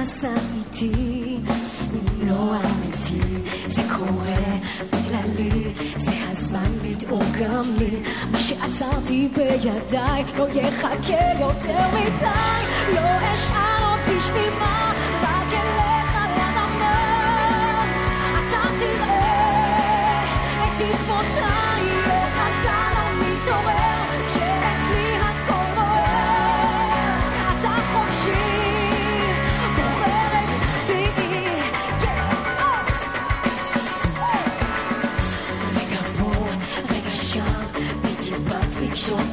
מסע איתי, לא אמיתי, זה קורה בגללי, זה הזמן לדאוג גם לי, מה שעצרתי בידיי, לא יחכה יותר מדי, לא אשאר עוד בשביל מה, רק על אדמה, אתה תראה את עקבותיי,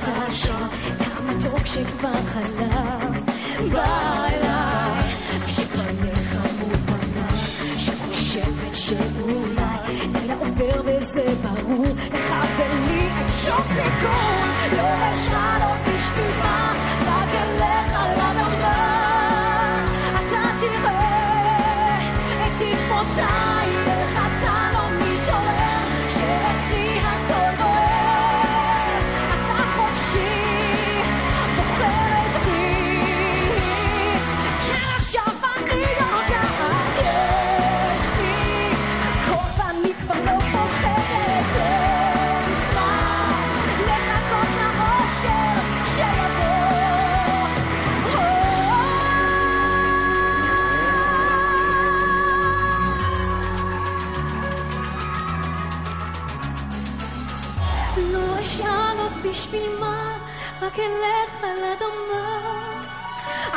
רגשות השם, טעם מתוק שכבר חלף, בא אליי, כשפניך מול פניי, שחושבת שאולי לילה עובר וזה ברור, לך ולי אשאל עוד בשביל מה, רק אלך על אדמה.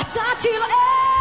אתה תראה